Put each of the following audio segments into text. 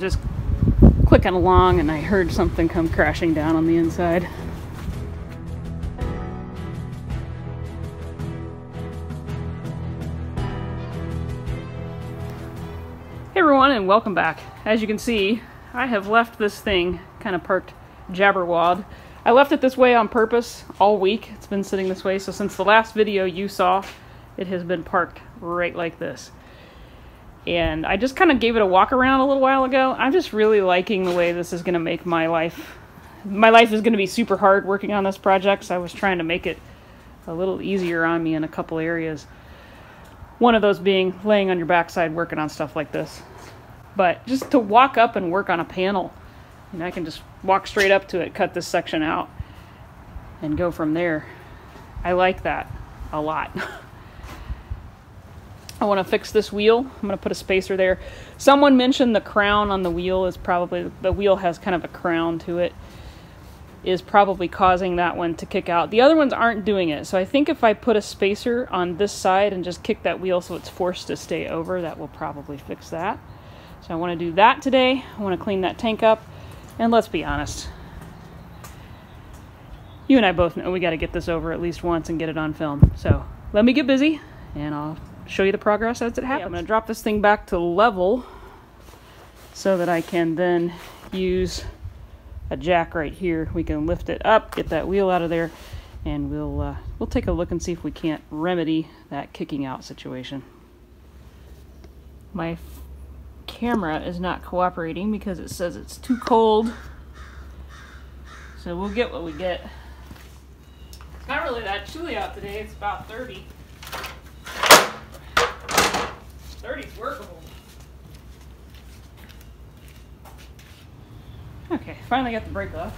was just clicking along and I heard something come crashing down on the inside. Hey everyone and welcome back. As you can see, I have left this thing kind of parked jabberwad. I left it this way on purpose all week. It's been sitting this way, so since the last video you saw, it has been parked right like this. And I just kind of gave it a walk around a little while ago. I'm just really liking the way this is going to make my life. My life is going to be super hard working on this project, so I was trying to make it a little easier on me in a couple areas. One of those being laying on your backside working on stuff like this. But just to walk up and work on a panel, and I can just walk straight up to it, cut this section out, and go from there. I like that a lot. I want to fix this wheel. I'm going to put a spacer there. Someone mentioned the crown on the wheel is probably, the wheel has kind of a crown to it, is probably causing that one to kick out. The other ones aren't doing it. So I think if I put a spacer on this side and just kick that wheel so it's forced to stay over, that will probably fix that. So I want to do that today. I want to clean that tank up. And let's be honest, you and I both know we got to get this over at least once and get it on film. So let me get busy and I'll show you the progress as it happens. I'm going to drop this thing back to level so that I can then use a jack right here. We can lift it up, get that wheel out of there, and we'll uh, we'll take a look and see if we can't remedy that kicking out situation. My camera is not cooperating because it says it's too cold. So we'll get what we get. It's not really that chilly out today. It's about 30. 30's workable. Okay, finally got the brake off.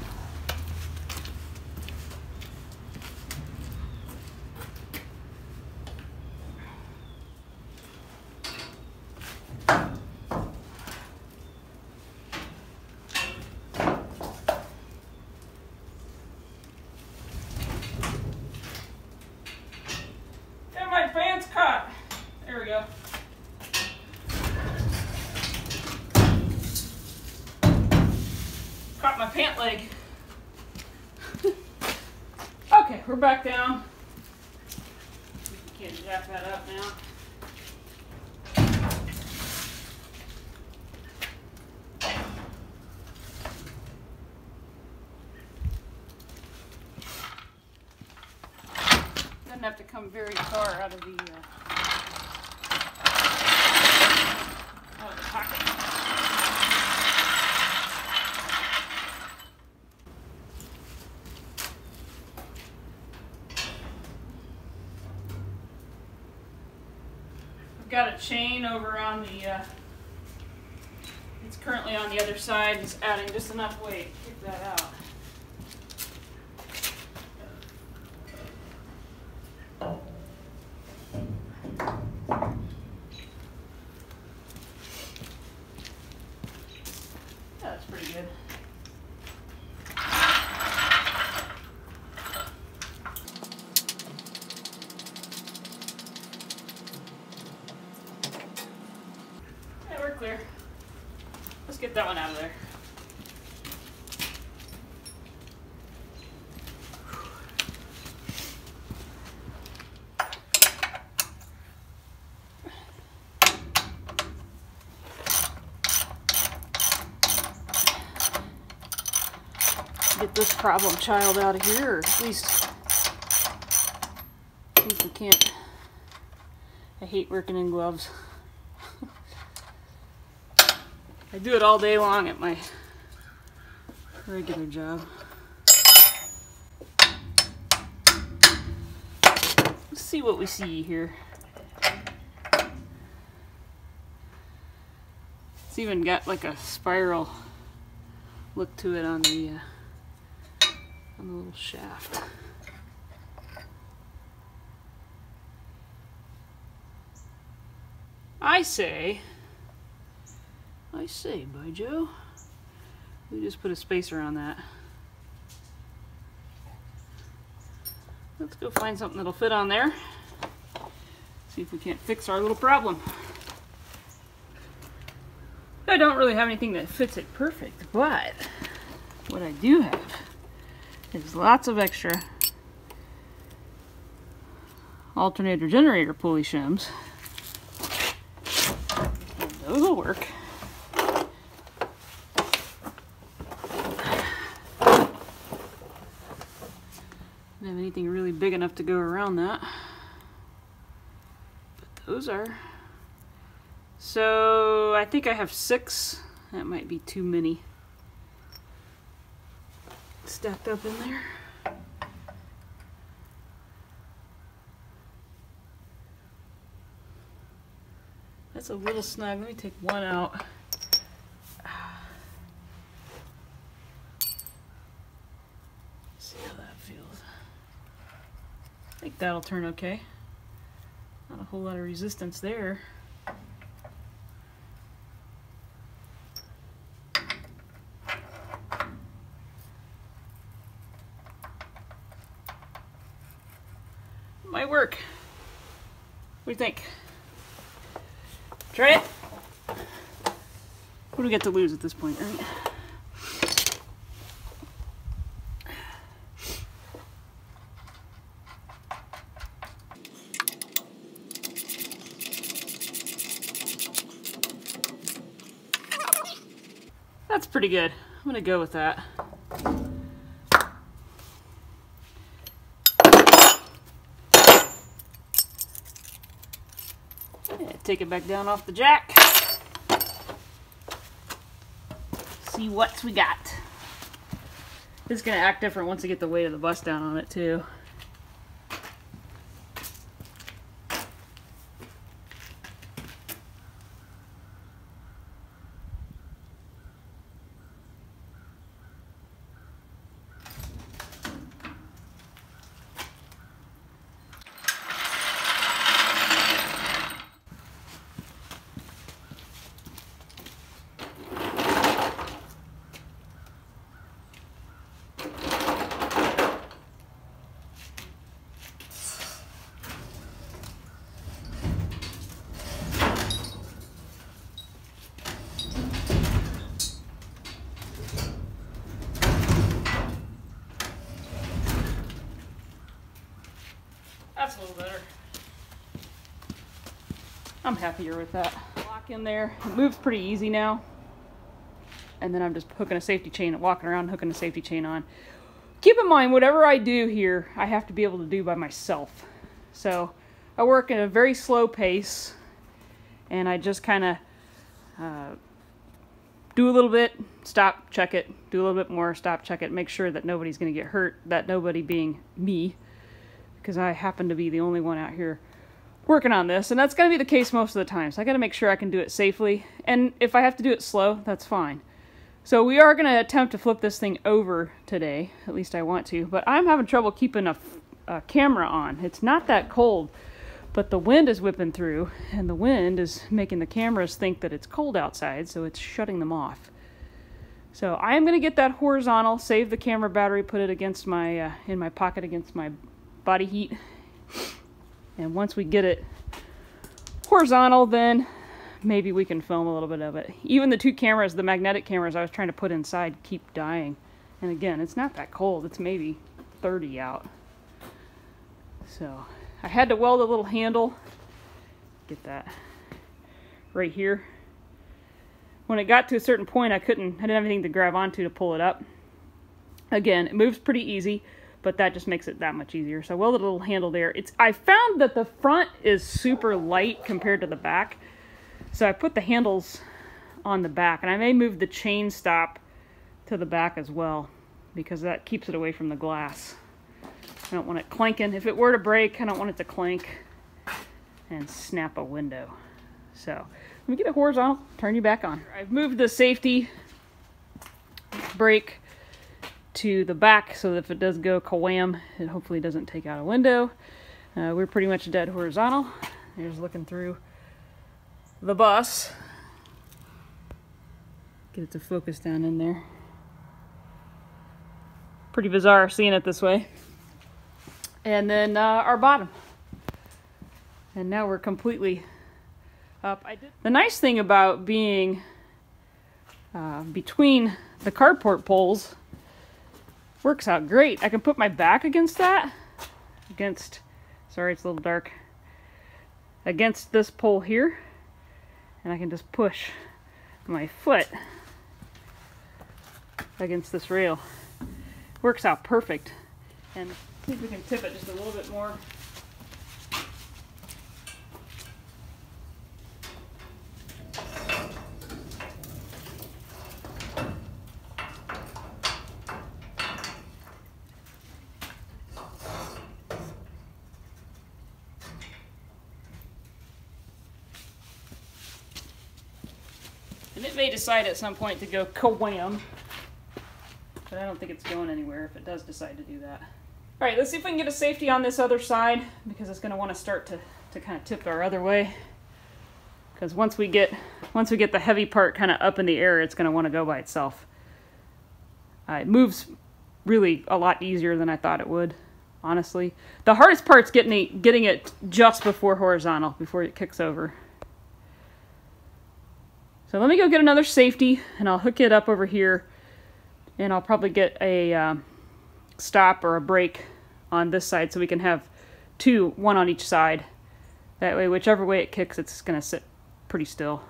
Get my pants caught. There we go. Caught my pant leg. okay, we're back down. Can't jack that up now. Doesn't have to come very far out of the uh, out of the pocket. I've got a chain over on the, uh, it's currently on the other side, it's adding just enough weight kick that out. Yeah, that's pretty good. Yeah, we're clear. Let's get that one out of there. Get this problem child out of here, or at least, we can't. I hate working in gloves. I do it all day long at my regular job. Let's see what we see here. It's even got like a spiral look to it on the uh, on the little shaft. I say, I say, by Joe, we just put a spacer on that. Let's go find something that'll fit on there. See if we can't fix our little problem. I don't really have anything that fits it perfect, but what I do have is lots of extra alternator generator pulley shims. And those will work. Don't have anything really big enough to go around that. But those are. So I think I have six. That might be too many stacked up in there. That's a little snug. Let me take one out. See how that feels. I think that'll turn okay. Not a whole lot of resistance there. Might work. What do you think? Try it. What do we get to lose at this point, right? Good. I'm gonna go with that. take it back down off the jack. See what we got. It's gonna act different once I get the weight of the bus down on it too. Little better. I'm happier with that. Lock in there. It moves pretty easy now. And then I'm just hooking a safety chain, walking around hooking a safety chain on. Keep in mind, whatever I do here, I have to be able to do by myself. So I work at a very slow pace and I just kind of uh, do a little bit, stop, check it, do a little bit more, stop, check it, make sure that nobody's going to get hurt, that nobody being me, because I happen to be the only one out here working on this, and that's going to be the case most of the time. So I got to make sure I can do it safely, and if I have to do it slow, that's fine. So we are going to attempt to flip this thing over today, at least I want to, but I'm having trouble keeping a, a camera on. It's not that cold, but the wind is whipping through, and the wind is making the cameras think that it's cold outside, so it's shutting them off. So I am going to get that horizontal, save the camera battery, put it against my uh, in my pocket against my body heat. And once we get it horizontal, then maybe we can film a little bit of it. Even the two cameras, the magnetic cameras I was trying to put inside keep dying. And again, it's not that cold. It's maybe 30 out. So I had to weld a little handle. Get that right here. When it got to a certain point, I couldn't, I didn't have anything to grab onto to pull it up. Again, it moves pretty easy but that just makes it that much easier. So welded a little handle there. It's I found that the front is super light compared to the back. So I put the handles on the back and I may move the chain stop to the back as well because that keeps it away from the glass. I don't want it clanking. If it were to break, I don't want it to clank and snap a window. So let me get it horizontal, turn you back on. I've moved the safety brake to the back so that if it does go kawam, it hopefully doesn't take out a window. Uh, we're pretty much dead horizontal. Here's looking through the bus. Get it to focus down in there. Pretty bizarre seeing it this way. And then uh, our bottom. And now we're completely up. The nice thing about being uh, between the carport poles works out great. I can put my back against that, against, sorry it's a little dark, against this pole here, and I can just push my foot against this rail. Works out perfect. And see if we can tip it just a little bit more. And it may decide at some point to go ka-wham. But I don't think it's going anywhere if it does decide to do that. All right, let's see if we can get a safety on this other side because it's going to want to start to, to kind of tip our other way. Because once we get once we get the heavy part kind of up in the air, it's going to want to go by itself. Uh, it moves really a lot easier than I thought it would, honestly. The hardest part's getting it, getting it just before horizontal, before it kicks over. So let me go get another safety and I'll hook it up over here and I'll probably get a uh, stop or a brake on this side so we can have two, one on each side. That way, whichever way it kicks, it's going to sit pretty still.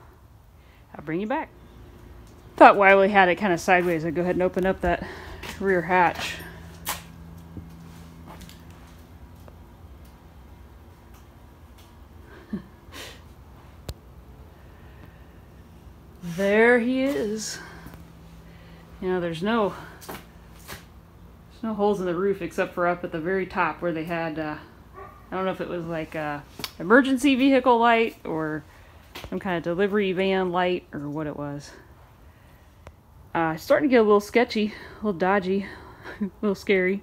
I'll bring you back. Thought while we had it kind of sideways, I'd go ahead and open up that rear hatch. There he is. You know, there's no there's no holes in the roof except for up at the very top where they had uh, I don't know if it was like a emergency vehicle light or some kind of delivery van light or what it was. Uh, starting to get a little sketchy, a little dodgy, a little scary.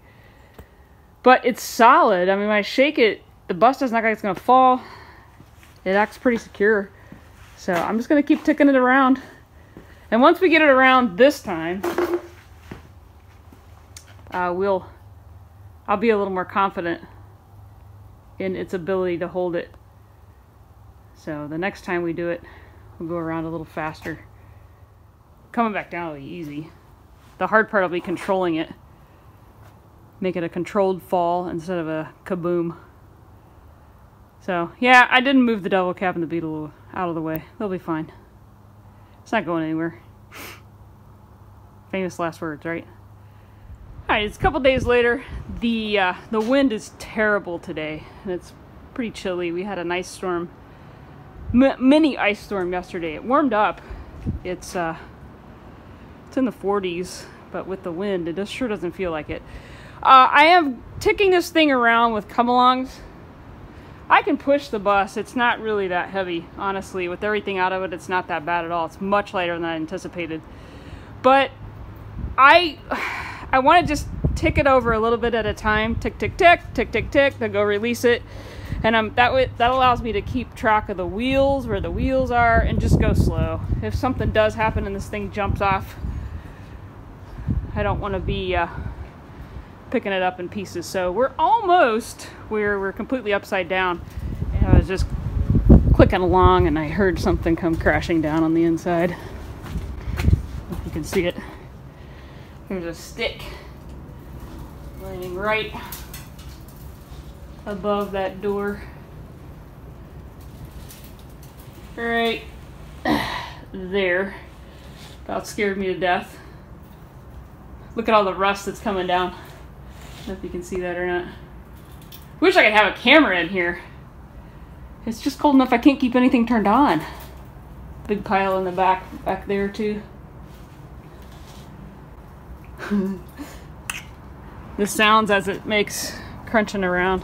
But it's solid. I mean, when I shake it, the bus doesn't look like it's going to fall. It acts pretty secure. So I'm just going to keep ticking it around. And once we get it around this time, uh, we'll, I'll be a little more confident in its ability to hold it. So the next time we do it, we'll go around a little faster. Coming back down will be easy. The hard part will be controlling it. Make it a controlled fall instead of a kaboom. So, yeah, I didn't move the double cab and the beetle out of the way. They'll be fine. It's not going anywhere. Famous last words, right? Alright, it's a couple days later. The, uh, the wind is terrible today, and it's pretty chilly. We had a nice storm, M mini ice storm yesterday. It warmed up. It's, uh, it's in the 40s, but with the wind, it just sure doesn't feel like it. Uh, I am ticking this thing around with come-alongs I can push the bus. It's not really that heavy, honestly. With everything out of it, it's not that bad at all. It's much lighter than I anticipated. But I I want to just tick it over a little bit at a time. Tick, tick, tick, tick, tick, tick, then go release it. And um, that way, that allows me to keep track of the wheels, where the wheels are, and just go slow. If something does happen and this thing jumps off, I don't want to be uh, picking it up in pieces. So we're almost where we're completely upside down. And I was just clicking along and I heard something come crashing down on the inside. If you can see it. There's a stick laying right above that door. Right there. About scared me to death. Look at all the rust that's coming down know if you can see that or not. Wish I could have a camera in here. It's just cold enough I can't keep anything turned on. Big pile in the back back there too. the sounds as it makes crunching around.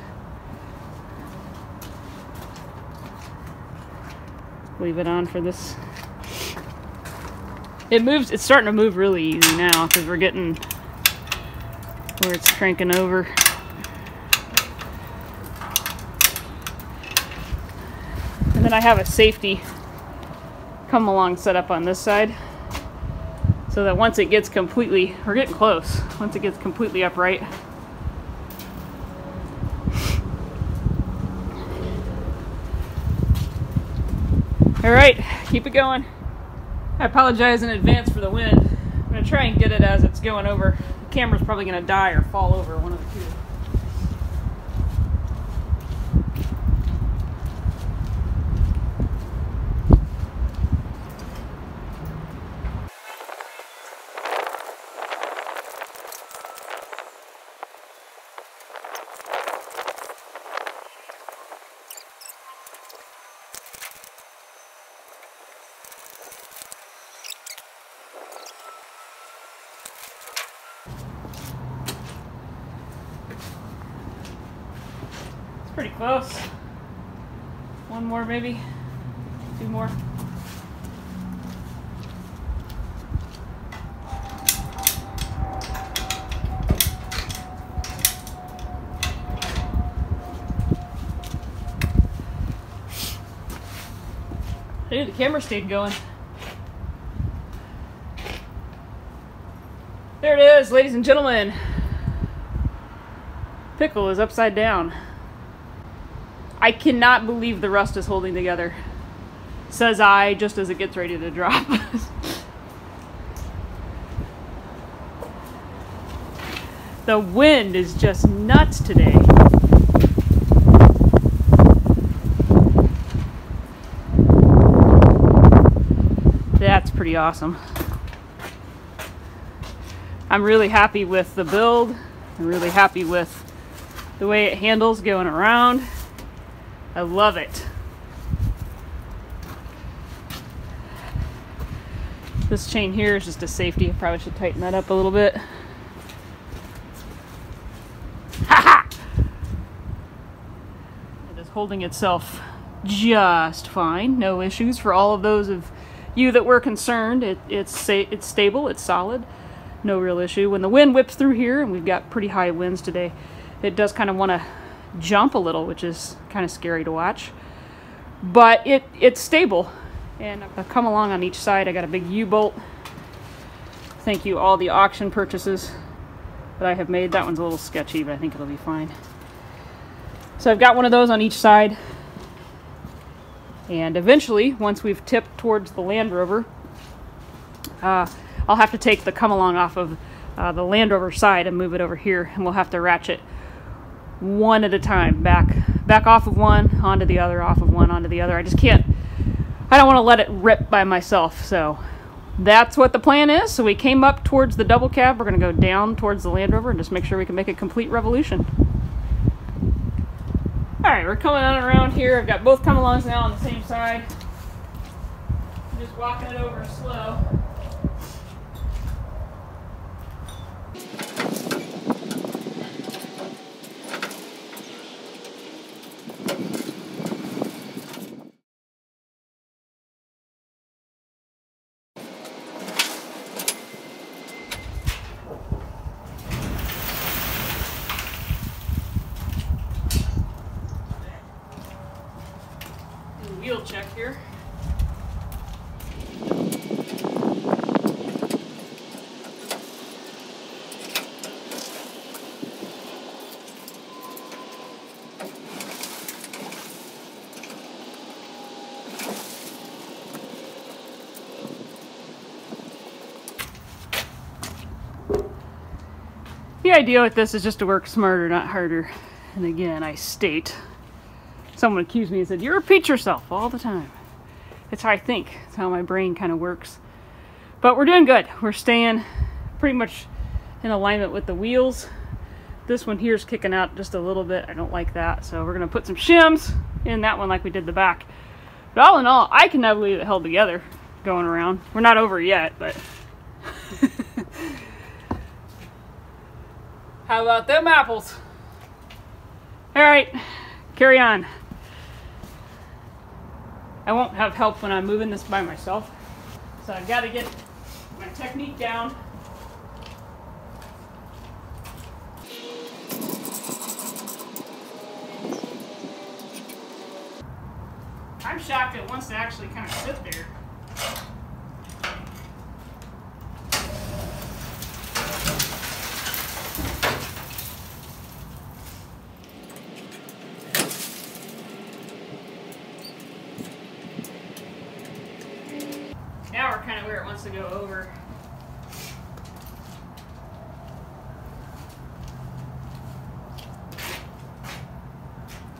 Leave it on for this. It moves, it's starting to move really easy now because we're getting where it's cranking over. And then I have a safety come along set up on this side so that once it gets completely, we're getting close, once it gets completely upright, All right, keep it going. I apologize in advance for the wind. Try and get it as it's going over. The camera's probably going to die or fall over, one of the two. pretty close. One more maybe. Two more. The camera stayed going. There it is, ladies and gentlemen. Pickle is upside down. I cannot believe the rust is holding together. Says I, just as it gets ready to drop. the wind is just nuts today. That's pretty awesome. I'm really happy with the build. I'm really happy with the way it handles going around. I love it. This chain here is just a safety. I probably should tighten that up a little bit. Ha It is holding itself just fine. No issues for all of those of you that were concerned. It, it's, it's stable, it's solid. No real issue. When the wind whips through here, and we've got pretty high winds today, it does kind of want to jump a little, which is kind of scary to watch. But it it's stable. And I've come along on each side. I got a big U-bolt. Thank you all the auction purchases that I have made. That one's a little sketchy, but I think it'll be fine. So I've got one of those on each side. And eventually, once we've tipped towards the Land Rover, uh, I'll have to take the come along off of uh, the Land Rover side and move it over here, and we'll have to ratchet one at a time, back back off of one, onto the other, off of one, onto the other. I just can't, I don't want to let it rip by myself. So that's what the plan is. So we came up towards the double cab. We're going to go down towards the Land Rover and just make sure we can make a complete revolution. All right, we're coming on around here. I've got both come-alongs now on the same side. I'm just walking it over slow. Wheel check here. The idea with this is just to work smarter, not harder. And again, I state someone accused me and said, you repeat yourself all the time. It's how I think. It's how my brain kind of works. But we're doing good. We're staying pretty much in alignment with the wheels. This one here is kicking out just a little bit. I don't like that. So we're going to put some shims in that one like we did the back. But all in all, I cannot believe it held together going around. We're not over yet, but... How about them apples? All right, carry on. I won't have help when I'm moving this by myself. So I've got to get my technique down. I'm shocked it wants to actually kind of sit there. it wants to go over.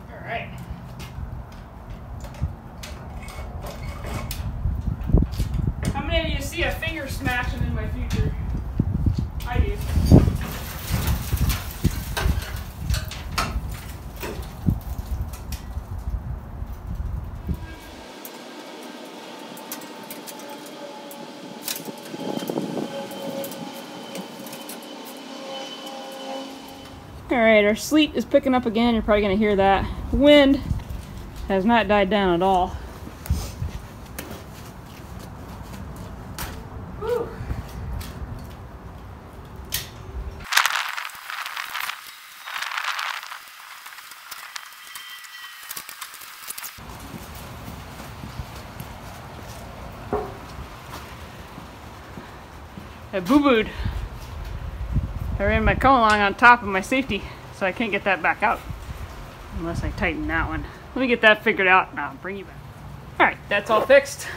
All right. How many of you see a finger smashing in my future? I do. All right, our sleet is picking up again. You're probably gonna hear that. Wind has not died down at all. Whew. I boo-booed. I ran my come along on top of my safety, so I can't get that back out. Unless I tighten that one. Let me get that figured out and I'll bring you back. Alright, that's all fixed.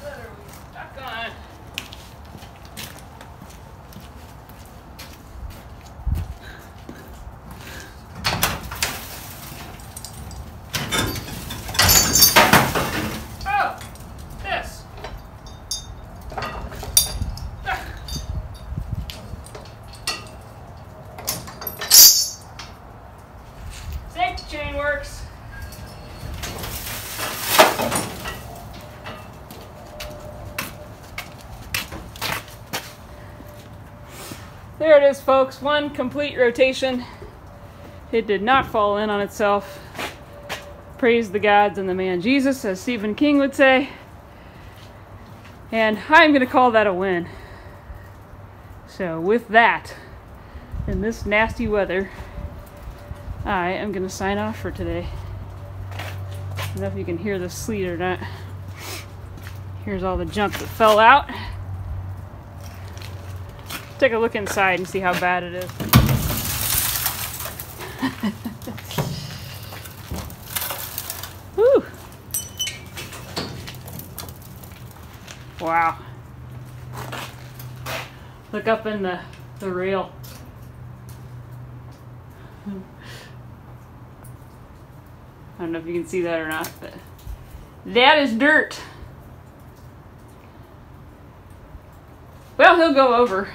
What are we stuck on? Oh, this. Ah. Safety chain works. There it is, folks. One complete rotation. It did not fall in on itself. Praise the gods and the man Jesus, as Stephen King would say. And I'm going to call that a win. So, with that, in this nasty weather, I am going to sign off for today. I don't know if you can hear the sleet or not. Here's all the junk that fell out. Take a look inside and see how bad it is. Whew. Wow. Look up in the, the rail. I don't know if you can see that or not, but that is dirt. Well, he'll go over.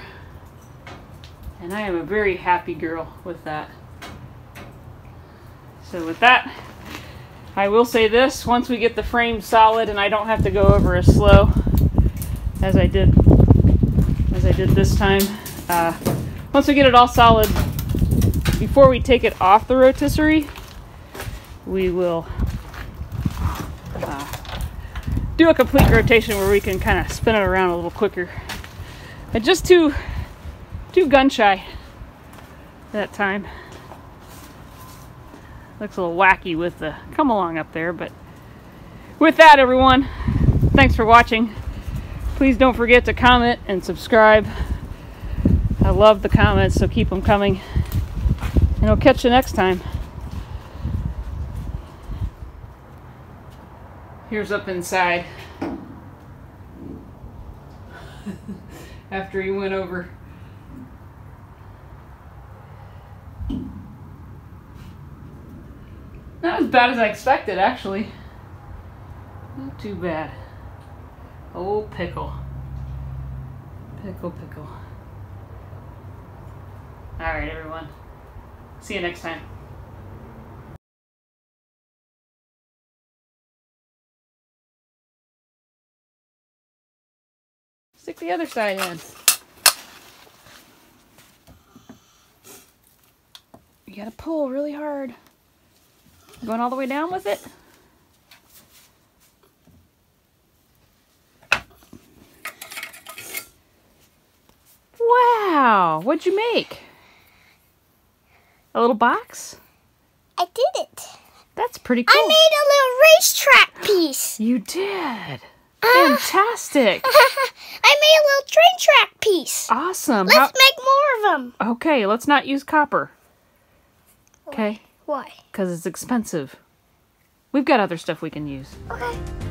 And I am a very happy girl with that. So with that, I will say this, once we get the frame solid and I don't have to go over as slow as I did as I did this time, uh, once we get it all solid, before we take it off the rotisserie, we will uh, do a complete rotation where we can kind of spin it around a little quicker. And just too, too gun shy that time. Looks a little wacky with the come along up there, but with that, everyone, thanks for watching. Please don't forget to comment and subscribe. I love the comments, so keep them coming. And I'll catch you next time. Here's up inside. After he went over. bad as I expected, actually. Not too bad. Oh, pickle. Pickle, pickle. Alright, everyone. See you next time. Stick the other side in. You gotta pull really hard. Going all the way down with it? Wow, what'd you make? A little box? I did it. That's pretty cool. I made a little racetrack piece. You did. Ah. Fantastic. I made a little train track piece. Awesome. Let's How- make more of them. okay, let's not use copper. Okay, Why? because it's expensive. We've got other stuff we can use. Okay.